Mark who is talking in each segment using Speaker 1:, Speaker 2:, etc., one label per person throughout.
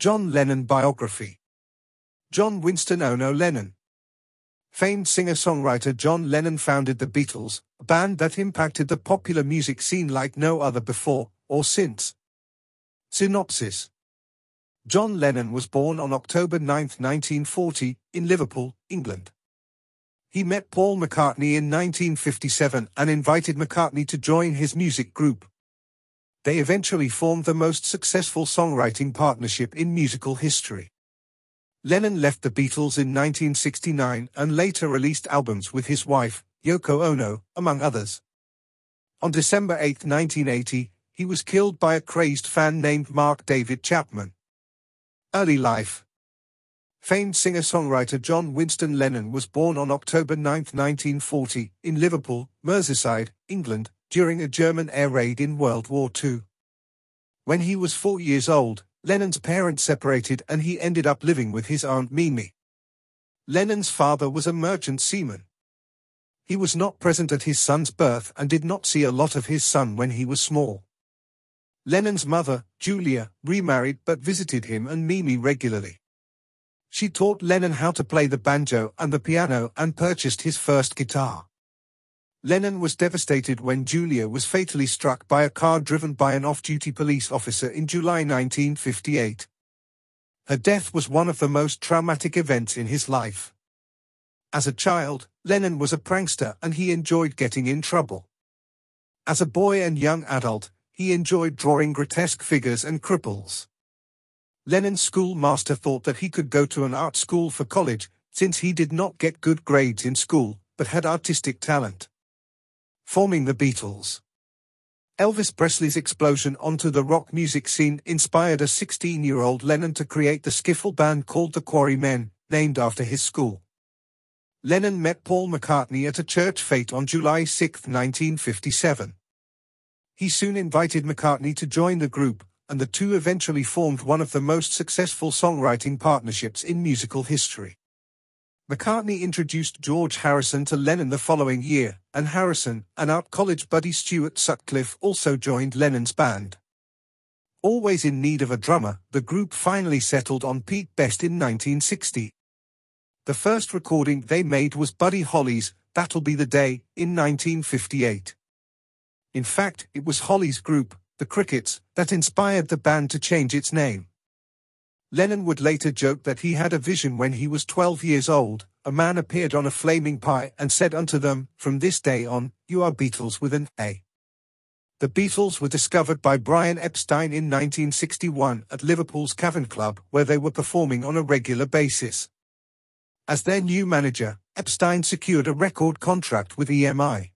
Speaker 1: John Lennon Biography John Winston Ono Lennon Famed singer-songwriter John Lennon founded the Beatles, a band that impacted the popular music scene like no other before or since. Synopsis John Lennon was born on October 9, 1940, in Liverpool, England. He met Paul McCartney in 1957 and invited McCartney to join his music group. They eventually formed the most successful songwriting partnership in musical history. Lennon left the Beatles in 1969 and later released albums with his wife, Yoko Ono, among others. On December 8, 1980, he was killed by a crazed fan named Mark David Chapman. Early life Famed singer-songwriter John Winston Lennon was born on October 9, 1940, in Liverpool, Merseyside, England, during a German air raid in World War II. When he was four years old, Lennon's parents separated and he ended up living with his aunt Mimi. Lennon's father was a merchant seaman. He was not present at his son's birth and did not see a lot of his son when he was small. Lennon's mother, Julia, remarried but visited him and Mimi regularly. She taught Lennon how to play the banjo and the piano and purchased his first guitar. Lennon was devastated when Julia was fatally struck by a car driven by an off-duty police officer in July 1958. Her death was one of the most traumatic events in his life. As a child, Lennon was a prankster and he enjoyed getting in trouble. As a boy and young adult, he enjoyed drawing grotesque figures and cripples. Lennon's schoolmaster thought that he could go to an art school for college, since he did not get good grades in school, but had artistic talent forming the Beatles. Elvis Presley's explosion onto the rock music scene inspired a 16-year-old Lennon to create the skiffle band called the Quarrymen, named after his school. Lennon met Paul McCartney at a church fete on July 6, 1957. He soon invited McCartney to join the group, and the two eventually formed one of the most successful songwriting partnerships in musical history. McCartney introduced George Harrison to Lennon the following year, and Harrison, and out college buddy Stuart Sutcliffe also joined Lennon's band. Always in need of a drummer, the group finally settled on Pete Best in 1960. The first recording they made was Buddy Holly's That'll Be the Day in 1958. In fact, it was Holly's group, the Crickets, that inspired the band to change its name. Lennon would later joke that he had a vision when he was 12 years old. A man appeared on a flaming pie and said unto them, From this day on, you are Beatles with an A. The Beatles were discovered by Brian Epstein in 1961 at Liverpool's Cavern Club, where they were performing on a regular basis. As their new manager, Epstein secured a record contract with EMI.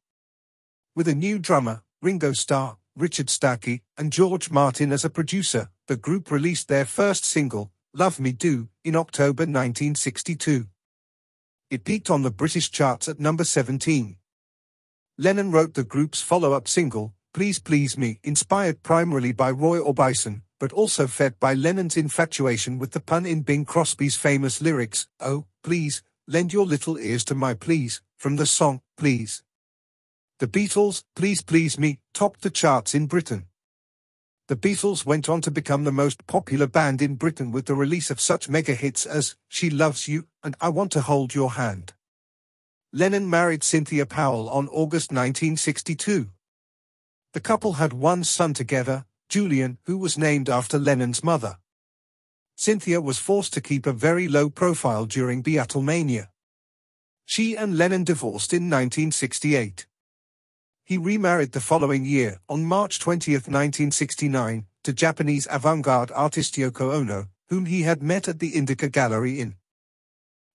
Speaker 1: With a new drummer, Ringo Starr, Richard Starkey, and George Martin as a producer, the group released their first single, Love Me Do, in October 1962. It peaked on the British charts at number 17. Lennon wrote the group's follow-up single, Please Please Me, inspired primarily by Roy Orbison, but also fed by Lennon's infatuation with the pun in Bing Crosby's famous lyrics, Oh, please, lend your little ears to my please, from the song, Please. The Beatles, Please Please Me, topped the charts in Britain. The Beatles went on to become the most popular band in Britain with the release of such mega hits as She Loves You and I Want to Hold Your Hand. Lennon married Cynthia Powell on August 1962. The couple had one son together, Julian, who was named after Lennon's mother. Cynthia was forced to keep a very low profile during Beatlemania. She and Lennon divorced in 1968. He remarried the following year, on March 20, 1969, to Japanese avant-garde artist Yoko Ono, whom he had met at the Indica Gallery in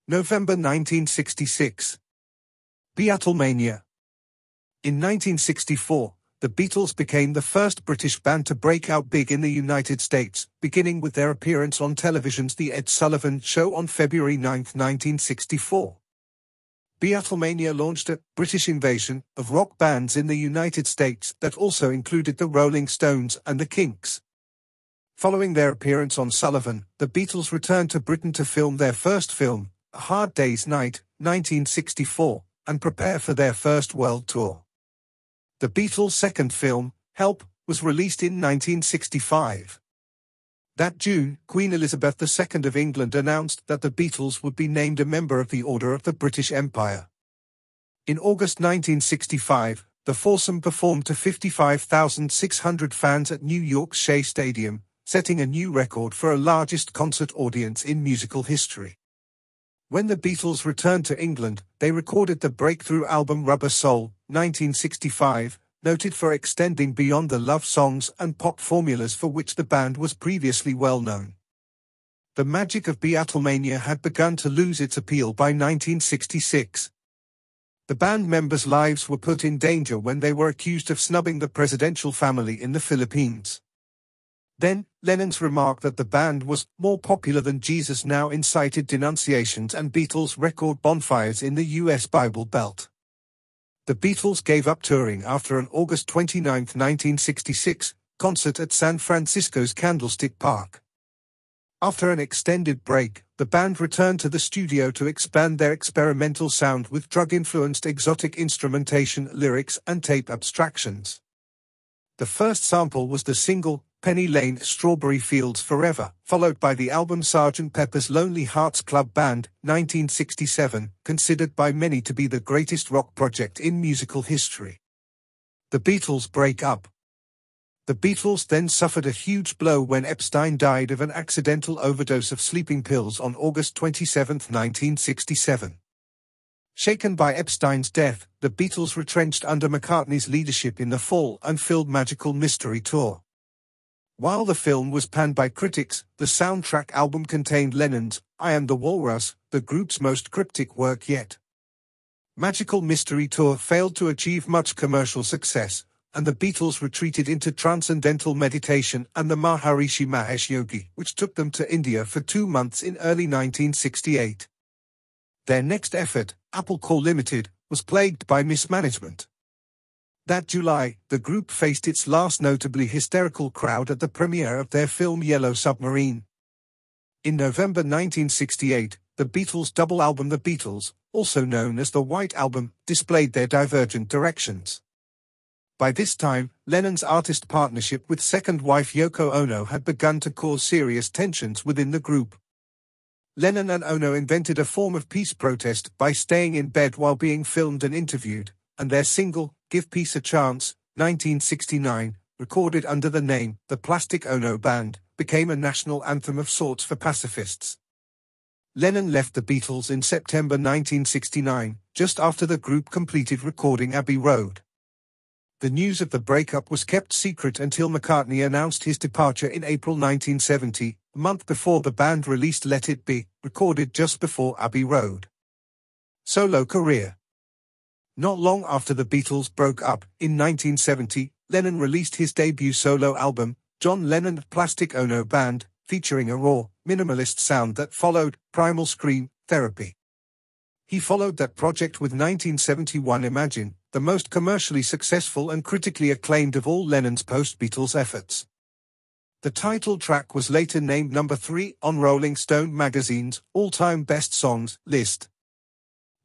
Speaker 1: November 1966. Beatlemania In 1964, the Beatles became the first British band to break out big in the United States, beginning with their appearance on television's The Ed Sullivan Show on February 9, 1964. Beatlemania launched a British invasion of rock bands in the United States that also included the Rolling Stones and the Kinks. Following their appearance on Sullivan, the Beatles returned to Britain to film their first film, A Hard Day's Night, 1964, and prepare for their first world tour. The Beatles' second film, Help, was released in 1965. That June, Queen Elizabeth II of England announced that the Beatles would be named a member of the Order of the British Empire. In August 1965, the foursome performed to 55,600 fans at New York's Shea Stadium, setting a new record for a largest concert audience in musical history. When the Beatles returned to England, they recorded the breakthrough album Rubber Soul, 1965, noted for extending beyond the love songs and pop formulas for which the band was previously well known. The magic of Beatlemania had begun to lose its appeal by 1966. The band members' lives were put in danger when they were accused of snubbing the presidential family in the Philippines. Then, Lennon's remark that the band was more popular than Jesus now incited denunciations and Beatles record bonfires in the US Bible Belt. The Beatles gave up touring after an August 29, 1966, concert at San Francisco's Candlestick Park. After an extended break, the band returned to the studio to expand their experimental sound with drug-influenced exotic instrumentation, lyrics, and tape abstractions. The first sample was the single, Penny Lane Strawberry Fields Forever, followed by the album Sgt. Pepper's Lonely Hearts Club Band, 1967, considered by many to be the greatest rock project in musical history. The Beatles break up. The Beatles then suffered a huge blow when Epstein died of an accidental overdose of sleeping pills on August 27, 1967. Shaken by Epstein's death, the Beatles retrenched under McCartney's leadership in the fall and filled Magical Mystery Tour. While the film was panned by critics, the soundtrack album contained Lennon's I Am the Walrus, the group's most cryptic work yet. Magical Mystery Tour failed to achieve much commercial success, and the Beatles retreated into transcendental meditation and the Maharishi Mahesh Yogi, which took them to India for two months in early 1968. Their next effort, Apple Corps Limited, was plagued by mismanagement. That July, the group faced its last notably hysterical crowd at the premiere of their film Yellow Submarine. In November 1968, the Beatles' double album The Beatles, also known as the White Album, displayed their divergent directions. By this time, Lennon's artist partnership with second wife Yoko Ono had begun to cause serious tensions within the group. Lennon and Ono invented a form of peace protest by staying in bed while being filmed and interviewed, and their single, Give Peace a Chance, 1969, recorded under the name The Plastic Ono Band, became a national anthem of sorts for pacifists. Lennon left the Beatles in September 1969, just after the group completed recording Abbey Road. The news of the breakup was kept secret until McCartney announced his departure in April 1970, a month before the band released Let It Be, recorded just before Abbey Road. Solo career not long after the Beatles broke up, in 1970, Lennon released his debut solo album, John Lennon Plastic Ono Band, featuring a raw, minimalist sound that followed Primal Scream, Therapy. He followed that project with 1971 Imagine, the most commercially successful and critically acclaimed of all Lennon's post-Beatles efforts. The title track was later named number 3 on Rolling Stone magazine's all-time best songs list.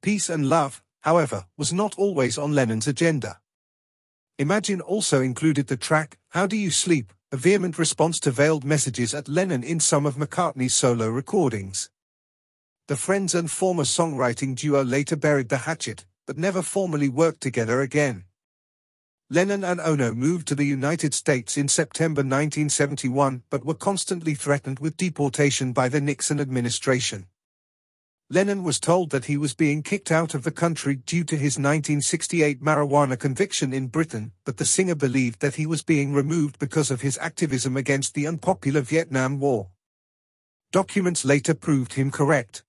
Speaker 1: Peace and Love, however, was not always on Lennon's agenda. Imagine also included the track, How Do You Sleep, a vehement response to veiled messages at Lennon in some of McCartney's solo recordings. The Friends and former songwriting duo later buried the hatchet, but never formally worked together again. Lennon and Ono moved to the United States in September 1971 but were constantly threatened with deportation by the Nixon administration. Lennon was told that he was being kicked out of the country due to his 1968 marijuana conviction in Britain, but the singer believed that he was being removed because of his activism against the unpopular Vietnam War. Documents later proved him correct.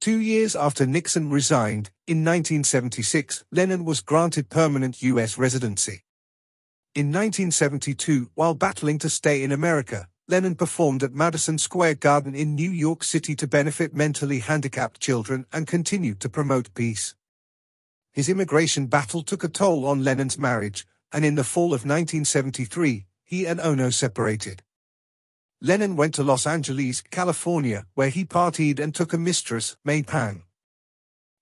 Speaker 1: Two years after Nixon resigned, in 1976, Lennon was granted permanent U.S. residency. In 1972, while battling to stay in America, Lennon performed at Madison Square Garden in New York City to benefit mentally handicapped children and continued to promote peace. His immigration battle took a toll on Lennon's marriage, and in the fall of 1973, he and Ono separated. Lennon went to Los Angeles, California, where he partied and took a mistress, May Pang.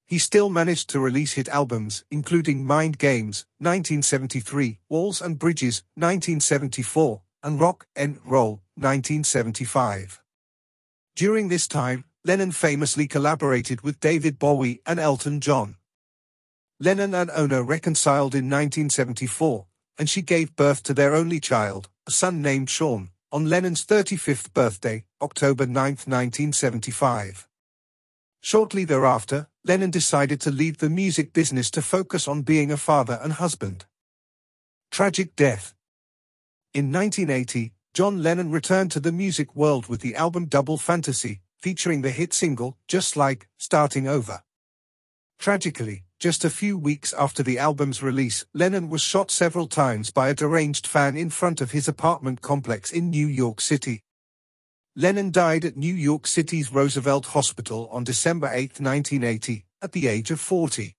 Speaker 1: He still managed to release hit albums, including Mind Games, 1973, Walls and Bridges, 1974, and Rock and Roll, 1975. During this time, Lennon famously collaborated with David Bowie and Elton John. Lennon and Ono reconciled in 1974, and she gave birth to their only child, a son named Sean, on Lennon's 35th birthday, October 9, 1975. Shortly thereafter, Lennon decided to leave the music business to focus on being a father and husband. Tragic death. In 1980, John Lennon returned to the music world with the album Double Fantasy, featuring the hit single, Just Like, Starting Over. Tragically, just a few weeks after the album's release, Lennon was shot several times by a deranged fan in front of his apartment complex in New York City. Lennon died at New York City's Roosevelt Hospital on December 8, 1980, at the age of 40.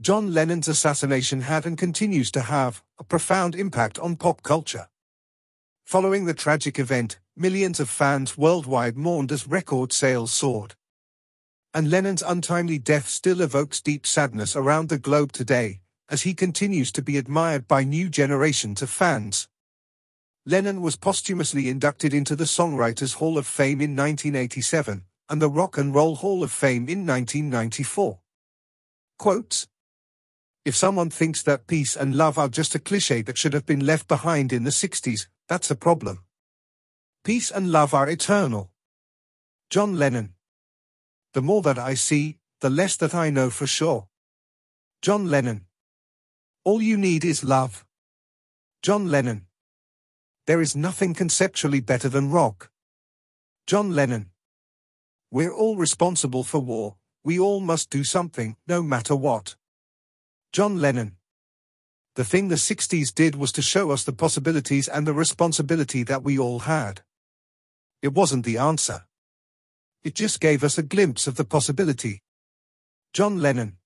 Speaker 1: John Lennon's assassination had and continues to have a profound impact on pop culture. Following the tragic event, millions of fans worldwide mourned as record sales soared. And Lennon's untimely death still evokes deep sadness around the globe today, as he continues to be admired by new generations of fans. Lennon was posthumously inducted into the Songwriters Hall of Fame in 1987, and the Rock and Roll Hall of Fame in 1994. Quotes If someone thinks that peace and love are just a cliche that should have been left behind in the 60s, that's a problem. Peace and love are eternal. John Lennon. The more that I see, the less that I know for sure. John Lennon. All you need is love. John Lennon. There is nothing conceptually better than rock. John Lennon. We're all responsible for war, we all must do something, no matter what. John Lennon. The thing the 60s did was to show us the possibilities and the responsibility that we all had. It wasn't the answer. It just gave us a glimpse of the possibility. John Lennon